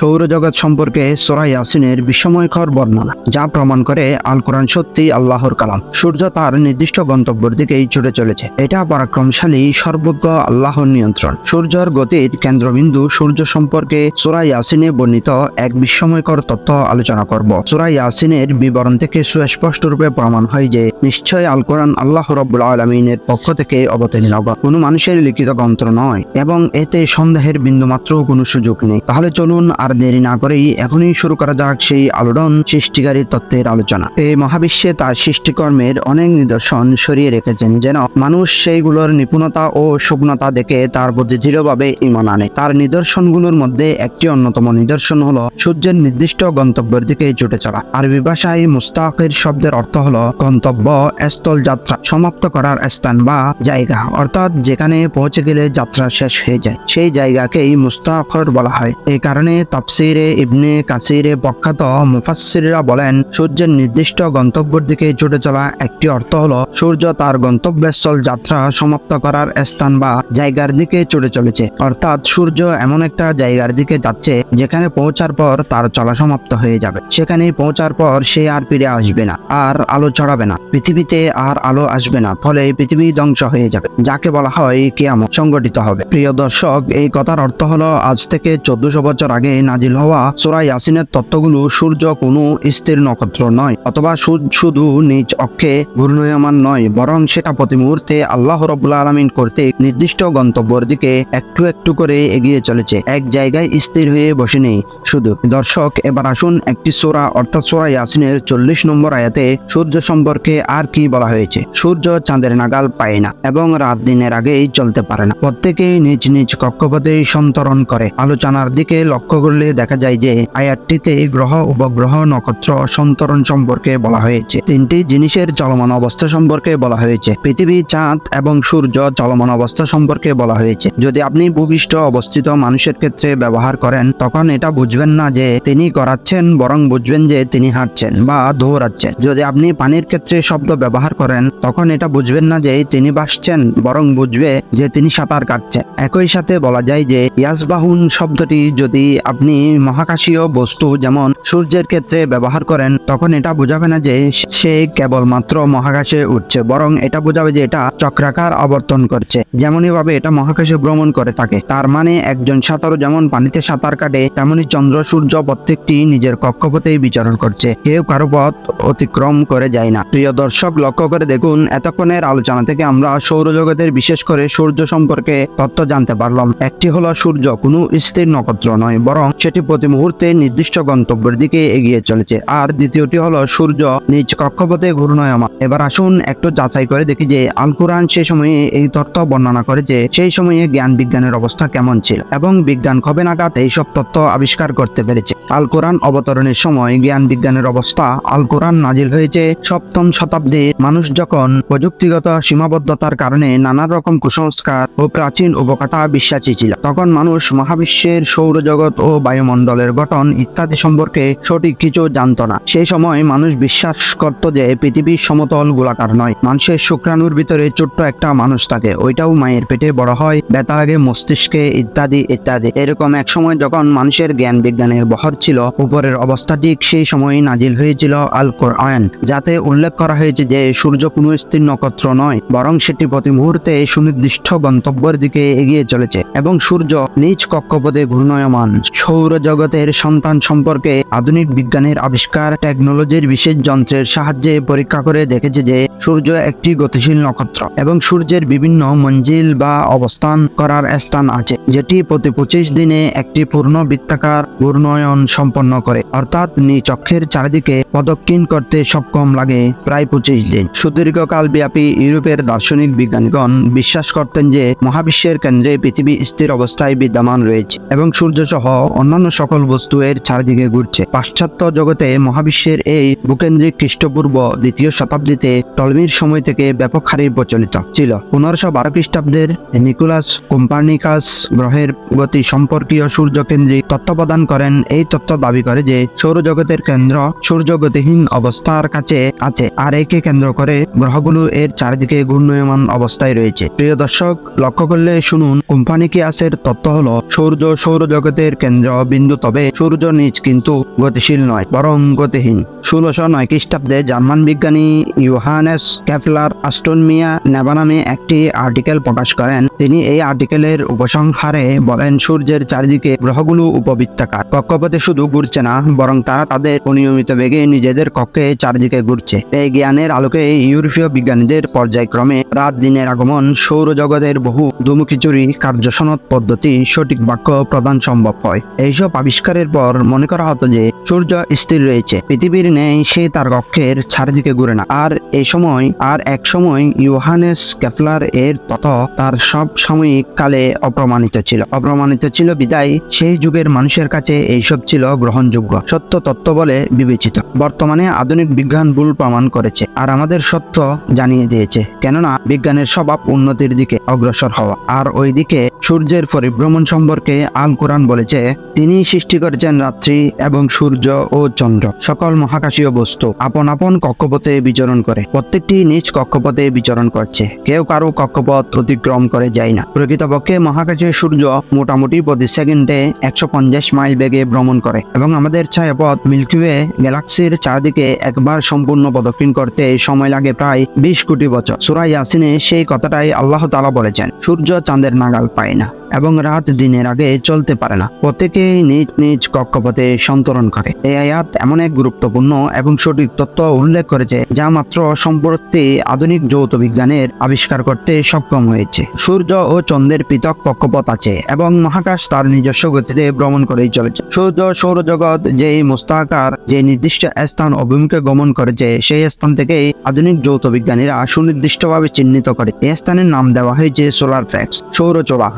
সৌরজগৎ সম্পর্কে সোরা ইয়াসিনের বিস্ময়কর বর্ণনা, যা প্রমাণ করে আল কোরআন সত্যি আল্লাহর কালাম। সূর্য তার নির্দিষ্ট গন্তব্যের দিকেই ছুটে চলেছে। এটা পরাক্রমশালী, সর্বজ্ঞ আল্লাহর নিয়ন্ত্রণ। সূর্যের গতির কেন্দ্রবিন্দু সূর্য সম্পর্কে সোরা ইয়াসিনে বর্ণিত এক বিস্ময়কর তথ্য আলোচনা করব। সোরা ইয়াসিনের বিবরণ থেকে সুস্পষ্ট রূপে প্রমাণ হয় যে নিশ্চয় আল কোরআন আল্লাহ রব্বুল আলমিনের পক্ষ থেকে অবতীর্ণ। কোনো মানুষের লিখিত গ্রন্থ নয়, এবং এতে সন্দেহের বিন্দুমাত্র কোনো সুযোগ নেই। তাহলে চলুন আর দেরি না করেই এখনই শুরু করা যাক সেই আলোড়ন সৃষ্টিকারী তত্ত্বের আলোচনা। এই মহাবিশ্বে তার সৃষ্টিকর্মের অনেক নিদর্শন সরিয়ে রেখেছেন যেন মানুষ সেইগুলোর নিপুণতা ও শুকনতা দেখে তার প্রতি দৃঢ়ভাবে ইমান আনে। তার নিদর্শনগুলোর মধ্যে একটি অন্যতম নিদর্শন হলো সূর্যের নির্দিষ্ট গন্তব্যের দিকে ছুটে চলা। আরবি ভাষায় মুস্তাকের শব্দের অর্থ হলো গন্তব্য, স্থল যাত্রা, সমাপ্ত করার স্থান বা জায়গা। অর্থাৎ যেখানে পৌঁছে গেলে যাত্রা শেষ হয়ে যায়। সেই জায়গাকেই মুস্তাফর বলা হয়। এই কারণে তাফসিরে ইবনে কাসিরে প্রখ্যাত মুফাসসিররা বলেন, সূর্যের নির্দিষ্ট গন্তব্যের দিকে ছুটে চলা একটি অর্থ হলো, সূর্য তার গন্তব্যস্থল যাত্রা সমাপ্ত করার স্থান বা জায়গার দিকে ছুটে চলেছে। অর্থাৎ সূর্য এমন একটা জায়গার দিকে যাচ্ছে, যেখানে পৌঁছার পর তার চলা সমাপ্ত হয়ে যাবে। সেখানে পৌঁছার পর সে আর ফিরে আসবে না, আর আলো ছড়াবে না। পৃথিবীতে আর আলো আসবে না, ফলে পৃথিবী ধ্বংস হয়ে যাবে, যাকে বলা হয় কেয়ামত সংগঠিত হবে। প্রিয় দর্শক, এই কথার অর্থ হলো, আজ থেকে চোদ্দশো বছর আগে নাজিল হওয়া সোরা ইয়াসিনের তত্ত্বগুলো সূর্য কোনো স্থির নক্ষত্র নয়, অথবা শুধু নিজ অক্ষে ঘূর্ণয়মান নয়, বরং সেটা প্রতি মুহূর্তে আল্লাহ রবুল্লা আলমিন কর্তৃক নির্দিষ্ট গন্তব্যের দিকে একটু একটু করে এগিয়ে চলেছে, এক জায়গায় স্থির হয়ে বসে নেই। শুধু দর্শক, এবার আসুন একটি সোরা, অর্থাৎ সোরা ইয়াসিনের চল্লিশ নম্বর আয়াতে সূর্য সম্পর্কে আর কি বলা হয়েছে। সূর্য চাঁদের নাগাল পায় না এবং রাত দিনের আগেই চলতে পারে না। প্রত্যেকেই নিজ নিজ কক্ষপথে সন্তরণ করে। আলোচনার দিকে লক্ষ্য করলে দেখা যায় যে আয়াতটিতে গ্রহ উপগ্রহ নক্ষত্র সন্তরণ সম্পর্কে বলা হয়েছে। তিনটি জিনিসের চলমান অবস্থা সম্পর্কে বলা হয়েছে। পৃথিবী, চাঁদ এবং সূর্য চলমান অবস্থা সম্পর্কে বলা হয়েছে। যদি আপনি ভূপৃষ্ঠ অবস্থিত মানুষের ক্ষেত্রে ব্যবহার করেন, তখন এটা বুঝবেন না যে তিনি করাচ্ছেন বরং বুঝবেন যে তিনি হাঁটছেন বা দৌড়াচ্ছেন। যদি আপনি পানির ক্ষেত্রে শব্দ ব্যবহার করেন, তখন এটা বুঝবেন না যে তিনি বাসছেন, বরং বুঝবে যে তিনি সাঁতার কাটছেন। একই সাথে বলা যায় যে ইয়াসবাহুন শব্দটি যদি আপনি মহাকাশীয় বস্তু যেমন সূর্যের ক্ষেত্রে ব্যবহার করেন, তখন এটা বোঝাবে না যে সে কেবলমাত্র মহাকাশে উঠছে, বরং এটা বোঝাবে যে এটা চক্রাকার আবর্তন করছে। যেমনই ভাবে এটা মহাকাশে ভ্রমণ করে থাকে, তার মানে একজন সাঁতারু যেমন পানিতে সাঁতার কাটে, তেমনি চন্দ্র, সূর্য প্রত্যেকটি নিজের কক্ষপথেই বিচরণ করছে। কেউ কারও পথ অতিক্রম করে যায় না। প্রিয় দর্শক, লক্ষ্য করে দেখুন, এতক্ষণের আলোচনা থেকে আমরা সৌরজগতের বিশেষ করে সূর্য সম্পর্কে তথ্য জানতে পারলাম। একটি হলো সূর্য, কোনো স্থির নক্ষত্র নয়, বরং সেটি প্রতি মুহূর্তে নির্দিষ্ট গন্তব্যের দিকে এগিয়ে চলেছে। আর দ্বিতীয়টি হলো, সূর্য নিজ কক্ষপথে ঘূর্ণয়মান। এবার আসুন একটু যাচাই করে দেখি যে আল কোরআন সেই সময়ে এই তথ্য বর্ণনা করে যে সেই সময়ে জ্ঞান বিজ্ঞানের অবস্থা কেমন ছিল এবং বিজ্ঞান কবে নাগাদ এইসব তথ্য আবিষ্কার করতে পেরেছে। আল কোরআন অবতরণের সময় জ্ঞান বিজ্ঞানের অবস্থা আল কোরআন নাজিল হয়েছে সপ্তম শতাব্দী মানুষ যখন প্রযুক্তিগত সীমাবদ্ধতার কারণে নানা রকম কুসংস্কার ও প্রাচীন উপকথা বিশ্বাসী ছিল, তখন মানুষ মহাবিশ্বের সৌরজগৎ ও বায়ুমণ্ডলের গঠন ইত্যাদি সম্পর্কে সঠিক কিছু জানত না। সেই সময় মানুষ বিশ্বাস করত যে পৃথিবী সমতল গোলাকার নয়। মানুষের শুক্রাণুর ভিতরে ছোট্ট একটা মানুষ থাকে। ওইটাও মায়ের পেটে বড় হয়, ব্যথা লাগে মস্তিষ্কে ইত্যাদি ইত্যাদি। এরকম এক সময় যখন মানুষের জ্ঞান বিজ্ঞানের বহর ছিল, উপরের অবস্থা ঠিক সেই সময় নাজিল হয়েছিল আল কোরআন, যাতে উল্লেখ করা হয়েছে যে সূর্য কোনো স্থির নক্ষত্র নয়, বরং সেটি প্রতি মুহূর্তে সুনির্দিষ্ট গন্তব্যের দিকে এগিয়ে চলেছে। এবং সূর্য নিজ কক্ষপথে ঘূর্ণয়মান। সৌরজগতের সন্তান সম্পর্কে আধুনিক বিজ্ঞানের আবিষ্কার টেকনোলজির বিশেষ যন্ত্রের সাহায্যে পরীক্ষা করে দেখেছে যে সূর্য একটি গতিশীল নক্ষত্র এবং সূর্যের বিভিন্ন মঞ্জিল বা অবস্থান করার স্থান আছে, যেটি প্রতি পঁচিশ দিনে একটি পূর্ণ বৃত্তাকার ঘূর্ণয়ন সম্পন্ন করে। অর্থাৎ নিজ অক্ষের চারিদিকে পদক্ষিণ করতে সক্ষম লাগে প্রায় পঁচিশ দিন। সুদীর্ঘকাল ব্যাপী ইউরোপের দার্শনিক বিজ্ঞানীগণ বিশ্বাস করতেন যে মহাবিশ্বের কেন্দ্রে পৃথিবী স্থির অবস্থায় বিদ্যমান রয়েছে এবং সূর্য সহ অন্যান্য সকল বস্তু এর চারিদিকে ঘুরছে। পাশ্চাত্য জগতে মহাবিশ্বের এই ভূকেন্দ্রিক খ্রিস্টপূর্ব দ্বিতীয় শতাব্দীতে টলমির সময় থেকে ব্যাপক হারে প্রচলিত ছিল। পনেরোশো বারো খ্রিস্টাব্দের নিকোলাস কোম্পানিকাস গ্রহের গতি সম্পর্কীয় সূর্যকেন্দ্রিক তত্ত্ব প্রদান করেন। এই তত্ত্ব দাবি করে যে, সৌরজগতের কেন্দ্র সূর্য গতিহীন অবস্থার কাছে আছে আর একে কেন্দ্র করে গ্রহগুলো এর চারিদিকে ঘূর্ণয়মান অবস্থায় রয়েছে। প্রিয় দর্শক, লক্ষ্য করলে শুনুন কোম্পানিকিয়াসের তত্ত্ব হলো, সূর্য সৌরজগতের কেন্দ্র বিন্দু তবে সূর্য নিজ কিন্তু গতিশীল নয়, বরং গতিহীন। ষোলোশো নয় খ্রিস্টাব্দে জার্মান বিজ্ঞানী ইউহানেস ক্যাফলার অ্যাস্ট্রোনমিয়া নেবা নামে একটি আর্টিকেল প্রকাশ করেন। তিনি এই আর্টিকেলের উপসংহারে বলেন, সূর্যের চারিদিকে গ্রহগুলো উপবৃত্তাকার। কক্ষপথে শুধু ঘুরছে না, বরং তারা তাদের অনিয়মিত বেগে নিজেদের কক্ষে চারিদিকে ঘুরছে। এই জ্ঞানের আলোকে ইউরোপীয় বিজ্ঞানীদের পর্যায়ক্রমে রাত দিনের আগমন, সৌরজগতের বহু ধুমুকিচুরি কার্যসনদ পদ্ধতি, সঠিক বাক্য প্রদান সম্ভব হয়। এইসব আবিষ্কারের পর মনে করা হতো যে, সূর্য স্থির রয়েছে, পৃথিবীর নেই, সে তার কক্ষের চারিদিকে ঘুরে না। আর এই সময় আর এক সময় ইউহানেস ক্যাফলার এর তত তার সব সাময়িক কালে অপ্রমাণিত ছিল। অপ্রমাণিত ছিল বিদায়, সেই যুগের মানুষের কাছে এইসব ছিল গ্রহণযোগ্য। সত্য তত্ত্ব বলে বিবেচিত। বর্তমানে আধুনিক বিজ্ঞান ভুল প্রমাণ করেছে আর আমাদের সত্য জানিয়ে দিয়েছে। কেননা বিজ্ঞানের স্বভাব উন্নতির দিকে অগ্রসর হওয়া। আর ওইদিকে সূর্যের পরিভ্রমণ সম্পর্কে আল কোরআন বলেছে, তিনি সৃষ্টি করেছেন রাত্রি এবং সূর্য ও চন্দ্র, সকল মহাকাশীয় বস্তু। আপন আপন কক্ষপথে বিচরণ করে। প্রত্যেকটি নিজ কক্ষপথে বিচরণ করছে। কেউ কারও কক্ষপথ অতিক্রম করে যায় না। প্রকৃতপক্ষে মহাকাশীয় সূর্য মোটামুটি প্রতি সেকেন্ডে একশো পঞ্চাশ মাইল বেগে ভ্রমণ করে এবং আমাদের ছায়াপথ মিল্কিওয়ে গ্যালাক্সির চারদিকে একবার সম্পূর্ণ প্রদক্ষিণ করতে সময় লাগে প্রায় বিশ কোটি বছর। সুরাই ইয়াসিনে সেই কথাটাই আল্লাহ তালা বলেছেন, সূর্য চাঁদের নাগাল পায় না। এবং রাত দিনের আগে চলতে পারে না। প্রত্যেকেই নিজ নিজ কক্ষপথে সন্তরণ করে। এই আয়াত এমন এক গুরুত্বপূর্ণ এবং সঠিক তত্ত্ব উল্লেখ করেছে, যা মাত্র সম্প্রতি আধুনিক যৌথ বিজ্ঞানের আবিষ্কার করতে সক্ষম হয়েছে। সূর্য ও চন্দ্রের পৃথক কক্ষপথ আছে এবং মহাকাশ তার নিজস্ব গতিতে ভ্রমণ করেই চলেছে। সূর্য সৌরজগৎ যেই মোস্তাকার যে নির্দিষ্ট স্থান অভিমুখে গমন করেছে, সেই স্থান থেকেই আধুনিক যৌথ বিজ্ঞানীরা সুনির্দিষ্টভাবে চিহ্নিত করে। এই স্থানের নাম দেওয়া হয়েছে সোলার ফ্যাক্স। সৌরচোলা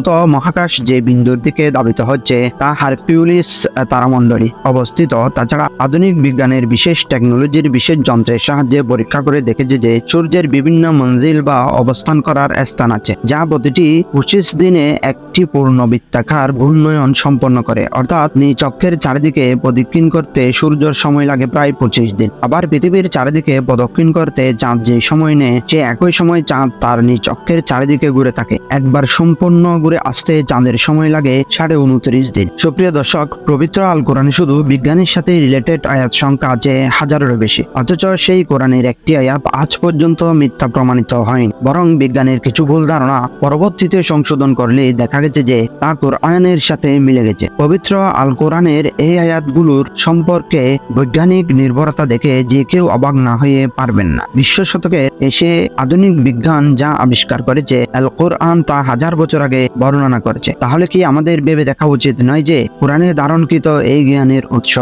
বস্তুত মহাকাশ যে বিন্দুর দিকে দাবিত হচ্ছে, তা হারকিউলিস তারামণ্ডলী অবস্থিত। তাছাড়া আধুনিক বিজ্ঞানের বিশেষ টেকনোলজির বিশেষ যন্ত্রের সাহায্যে পরীক্ষা করে দেখেছে যে সূর্যের বিভিন্ন মঞ্জিল বা অবস্থান করার স্থান আছে, যা প্রতিটি পঁচিশ দিনে একটি পূর্ণ বৃত্তাকার ঘূর্ণয়ন সম্পন্ন করে। অর্থাৎ চক্রের চারিদিকে প্রদক্ষিণ করতে সূর্যের সময় লাগে প্রায় পঁচিশ দিন। আবার পৃথিবীর চারিদিকে প্রদক্ষিণ করতে চাঁদ যে সময় নেয়, সে একই সময় চাঁদ তার চক্রের চারিদিকে ঘুরে থাকে। একবার সম্পূর্ণ ঘুরে আসতে চাঁদের সময় লাগে সাড়ে উনত্রিশ দিন। সুপ্রিয় দর্শক, পবিত্র আল কোরআনে শুধু বিজ্ঞানের সাথে রিলেটেড আয়াত সংখ্যা আছে হাজারেরও বেশি, অথচ সেই কোরআনের একটি আয়াত আজ পর্যন্ত মিথ্যা প্রমাণিত হয়নি। বরং বিজ্ঞানের কিছু ভুল ধারণা পরবর্তীতে সংশোধন করলে দেখা গেছে যে তা কোরআনের সাথে মিলে গেছে। পবিত্র আল কোরআনের এই আয়াতগুলোর সম্পর্কে বৈজ্ঞানিক নির্ভরতা দেখে যে কেউ অবাক না হয়ে পারবেন না। বিশ্ব শতকে এসে আধুনিক বিজ্ঞান যা আবিষ্কার করেছে, আল কোরআন তা হাজার বছর আগে বর্ণনা করেছে। তাহলে কি আমাদের ভেবে দেখা উচিত নয় যে কোরআনে ধারণকৃত এই জ্ঞানের উৎস?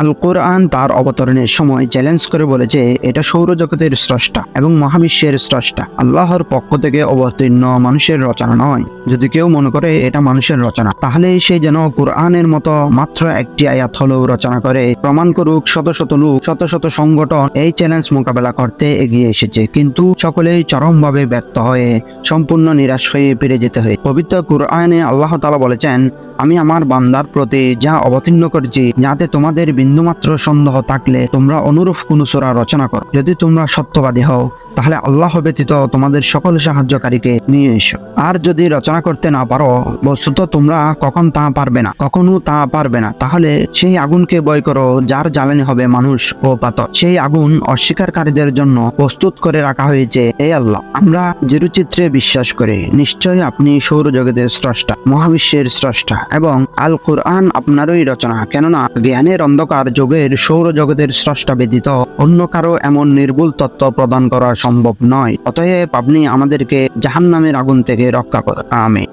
আল কোরআন তার অবতরণের সময় চ্যালেঞ্জ করে বলেছে, এটা সৌরজগতের স্রষ্টা এবং মহাবিশ্বের স্রষ্টা। আল্লাহর পক্ষ থেকে অবতীর্ণ মানুষের রচনা নয়। যদি কেউ মনে করে এটা মানুষের রচনা, তাহলে সে যেন কোরআনের মতো মাত্র একটি আয়াত হলেও রচনা করে। প্রমাণ করুক, শত শত লোক, শত শত সংগঠন এই চ্যালেঞ্জ মোকাবেলা করতে এগিয়ে এসেছে। কিন্তু সকলেই চরমভাবে ব্যর্থ হয়ে, সম্পূর্ণ নিরাশ হয়ে ফিরে যেতে হয় পবিত্র কোরআনে আল্লাহ তালা বলেছেন, আমি আমার বান্দার প্রতি যা অবতীর্ণ করেছি, যাতে তোমাদের বিন্দুমাত্র সন্দেহ থাকলে তোমরা অনুরূপ কোনো সূরা রচনা করো। যদি তোমরা সত্যবাদী হও তাহলে আল্লাহ ব্যতীত তোমাদের সকল সাহায্যকারীকে নিয়ে এসো। আর যদি রচনা করতে না পারো বস্তুত তোমরা কখন তা পারবে না? কখনো তা পারবে না। তাহলে সেই আগুনকে বয় করো, যার জ্বালানি হবে মানুষ ও পাতক সেই আগুন অস্বীকারীদের জন্য প্রস্তুত করে রাখা হয়েছে এই আল্লাহ। আমরা জিরুচিত্রে বিশ্বাস করি, নিশ্চয়ই আপনি সৌরজগতের স্রষ্টা, মহাবিশ্বের স্রষ্টা, এবং আল কোরআন আপনারই রচনা। কেননা, জ্ঞানের অন্ধকার যুগের সৌরজগতের স্রষ্টা ব্যতীত অন্য কারও এমন নির্ভুল তত্ত্ব প্রদান করা সম্ভব নয়। অতএব আপনি আমাদেরকে জাহান্নামের আগুন থেকে রক্ষা করেন। আমি